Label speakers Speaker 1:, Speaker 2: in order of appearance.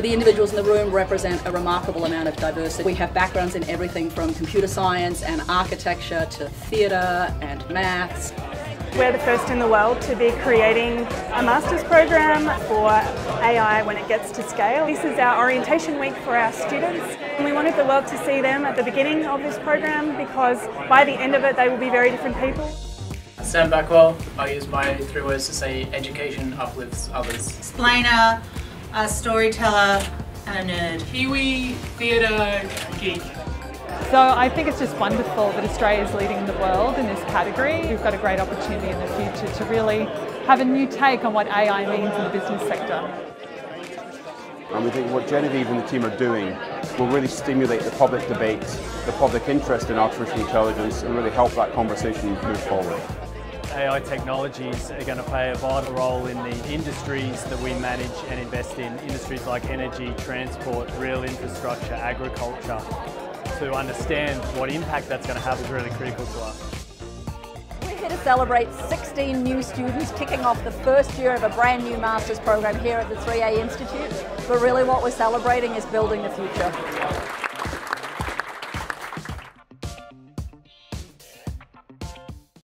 Speaker 1: The individuals in the room represent a remarkable amount of diversity. We have backgrounds in everything from computer science and architecture to theatre and maths.
Speaker 2: We're the first in the world to be creating a master's program for AI when it gets to scale. This is our orientation week for our students and we wanted the world to see them at the beginning of this program because by the end of it they will be very different people.
Speaker 3: Sam Backwell, I use my three words to say education uplifts others.
Speaker 4: Explainer, a storyteller and a nerd.
Speaker 3: Kiwi theatre geek.
Speaker 5: So I think it's just wonderful that Australia is leading the world in this category. We've got a great opportunity in the future to really have a new take on what AI means in the business sector.
Speaker 6: And we think what Genevieve and the team are doing will really stimulate the public debate, the public interest in artificial intelligence and really help that conversation move forward.
Speaker 7: AI technologies are going to play a vital role in the industries that we manage and invest in, industries like energy, transport, real infrastructure, agriculture. To understand what impact that's going to have is really critical to us.
Speaker 8: We're here to celebrate 16 new students kicking off the first year of a brand new master's program here at the 3A Institute. But really what we're celebrating is building the future.